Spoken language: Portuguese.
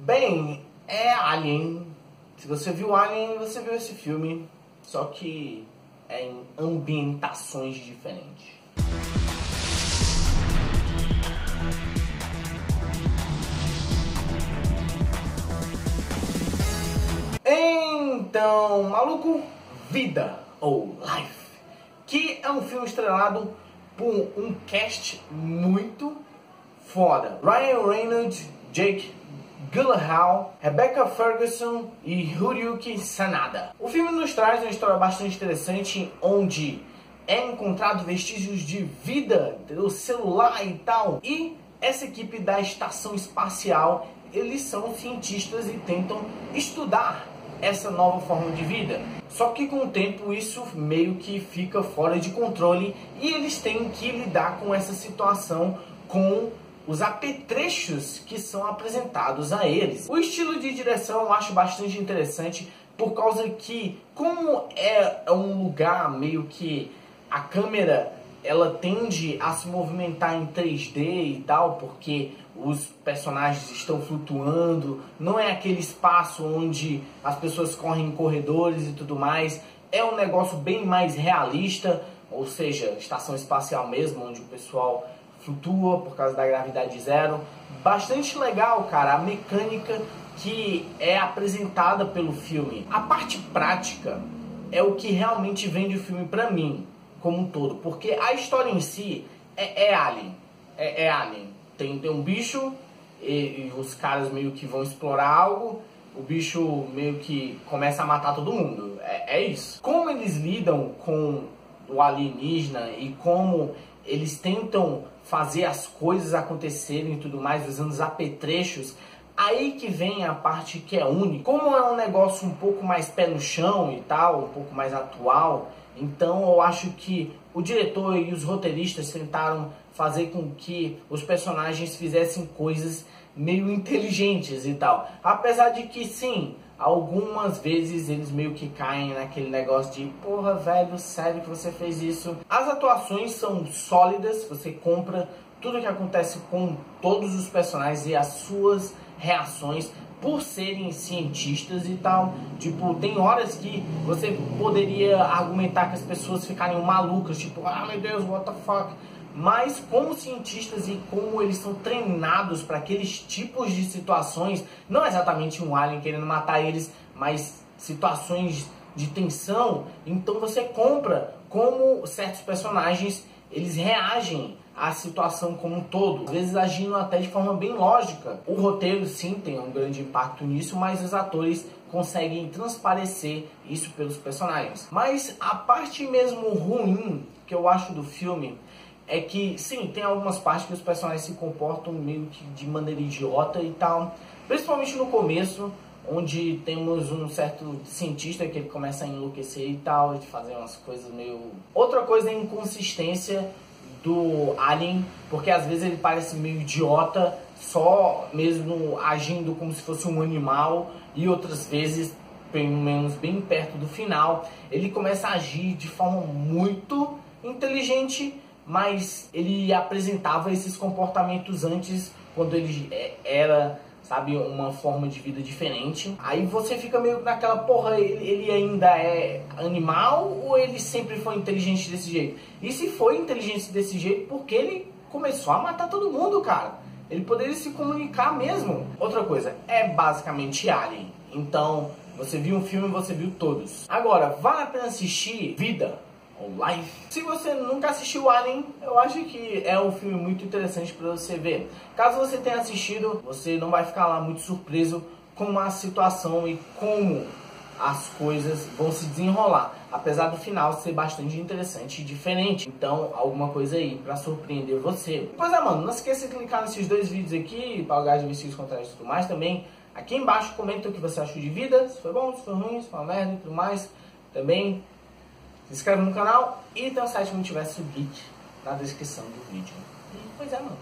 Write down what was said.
Bem, é Alien. Se você viu Alien, você viu esse filme, só que é em ambientações diferentes. Então, maluco, Vida ou Life, que é um filme estrelado por um cast muito foda. Ryan Reynolds, Jake Gyllenhaal, Rebecca Ferguson e Hiroyuki Sanada. O filme nos traz uma história bastante interessante onde é encontrado vestígios de vida, o celular e tal. E essa equipe da estação espacial, eles são cientistas e tentam estudar essa nova forma de vida. Só que com o tempo isso meio que fica fora de controle e eles têm que lidar com essa situação com os apetrechos que são apresentados a eles. O estilo de direção eu acho bastante interessante por causa que como é um lugar meio que a câmera ela tende a se movimentar em 3D e tal, porque os personagens estão flutuando, não é aquele espaço onde as pessoas correm em corredores e tudo mais, é um negócio bem mais realista, ou seja, estação espacial mesmo, onde o pessoal flutua por causa da gravidade zero. Bastante legal, cara, a mecânica que é apresentada pelo filme. A parte prática é o que realmente vende o filme pra mim, como um todo, porque a história em si é, é Alien, é, é, Alien. Tem, tem um bicho e, e os caras meio que vão explorar algo, o bicho meio que começa a matar todo mundo. É, é isso. Como eles lidam com o alienígena e como eles tentam fazer as coisas acontecerem e tudo mais, usando os apetrechos, aí que vem a parte que é única. Como é um negócio um pouco mais pé no chão e tal, um pouco mais atual, então eu acho que o diretor e os roteiristas tentaram fazer com que os personagens fizessem coisas meio inteligentes e tal. Apesar de que sim, algumas vezes eles meio que caem naquele negócio de porra, velho, sério que você fez isso. As atuações são sólidas, você compra tudo que acontece com todos os personagens e as suas reações por serem cientistas e tal. Tipo, tem horas que você poderia argumentar que as pessoas ficarem malucas, tipo, ah meu Deus, what the fuck. Mas como cientistas e como eles são treinados para aqueles tipos de situações, não exatamente um alien querendo matar eles, mas situações de tensão, então você compra como certos personagens eles reagem à situação como um todo, às vezes agindo até de forma bem lógica. O roteiro sim tem um grande impacto nisso, mas os atores conseguem transparecer isso pelos personagens. Mas a parte mesmo ruim que eu acho do filme é que, sim, tem algumas partes que os personagens se comportam meio que de maneira idiota e tal. Principalmente no começo, onde temos um certo cientista que ele começa a enlouquecer e tal, de fazer umas coisas meio... Outra coisa é a inconsistência do Alien, porque às vezes ele parece meio idiota, só mesmo agindo como se fosse um animal, e outras vezes, pelo menos bem perto do final, ele começa a agir de forma muito inteligente, mas ele apresentava esses comportamentos antes, quando ele é, era, sabe, uma forma de vida diferente. Aí você fica meio naquela porra, ele, ele ainda é animal ou ele sempre foi inteligente desse jeito? E se foi inteligente desse jeito, porque ele começou a matar todo mundo, cara? Ele poderia se comunicar mesmo. Outra coisa, é basicamente Alien. Então, você viu um filme, você viu todos. Agora, vale a pena assistir Vida, Se você nunca assistiu Alien, eu acho que é um filme muito interessante para você ver. Caso você tenha assistido, você não vai ficar lá muito surpreso com a situação e como as coisas vão se desenrolar. Apesar do final ser bastante interessante e diferente. Então, alguma coisa aí pra surpreender você. Pois é, mano, não esqueça de clicar nesses dois vídeos aqui, para lugar de vestir os contrários e tudo mais também. Aqui embaixo comenta o que você achou de vida, se foi bom, se foi ruim, se foi uma merda e tudo mais. Também se inscreve no canal e tem o site Multiverso Geek na descrição do vídeo. E, pois é, mano.